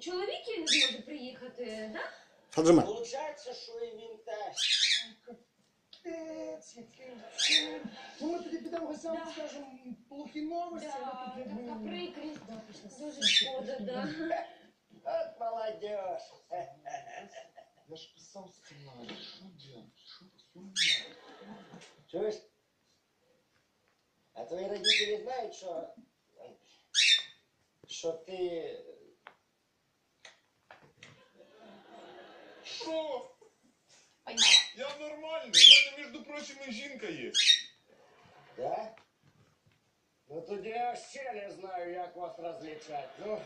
чоловік не зможе приїхати, да? Фаджима. Получається, що і він теж. Капець, який чудо. Ну ми тоді підемо гостям, Да. скажемо плохі новості, Да, а тоді така ми... прикрість. Да, точно. Дуже шкода, да. От молодежь. Я ж писав сценарій, що делать, що хуйня? Чуєш? А твої родителі знають, що. Що ти. Що? Понятно. Я нормальний, у мене, між прочим, і жінка є. Да? Ну тоді я ще не знаю, як вас розлічати. Ну.